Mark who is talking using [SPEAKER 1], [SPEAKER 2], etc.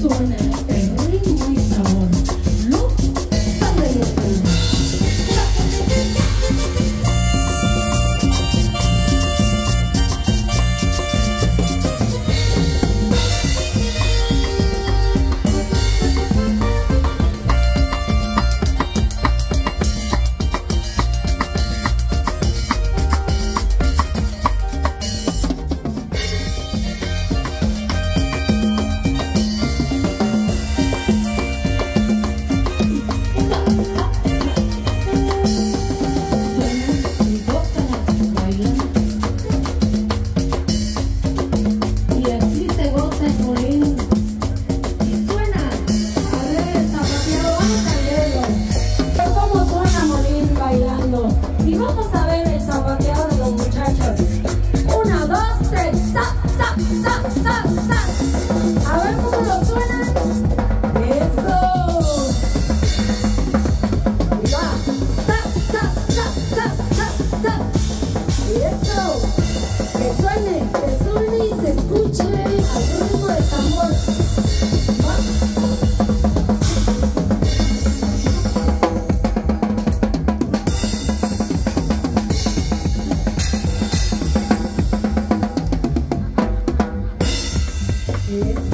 [SPEAKER 1] soon. is